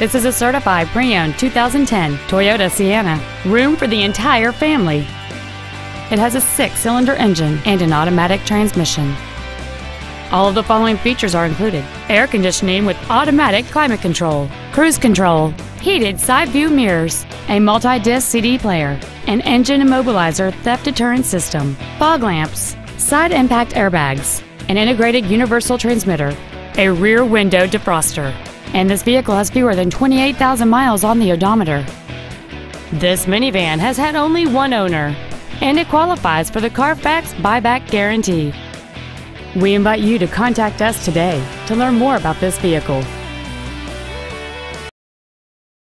This is a certified pre-owned 2010 Toyota Sienna. Room for the entire family. It has a six-cylinder engine and an automatic transmission. All of the following features are included. Air conditioning with automatic climate control, cruise control, heated side view mirrors, a multi-disc CD player, an engine immobilizer theft deterrent system, fog lamps, side impact airbags, an integrated universal transmitter, a rear window defroster, and this vehicle has fewer than 28,000 miles on the odometer. This minivan has had only one owner, and it qualifies for the Carfax buyback guarantee. We invite you to contact us today to learn more about this vehicle.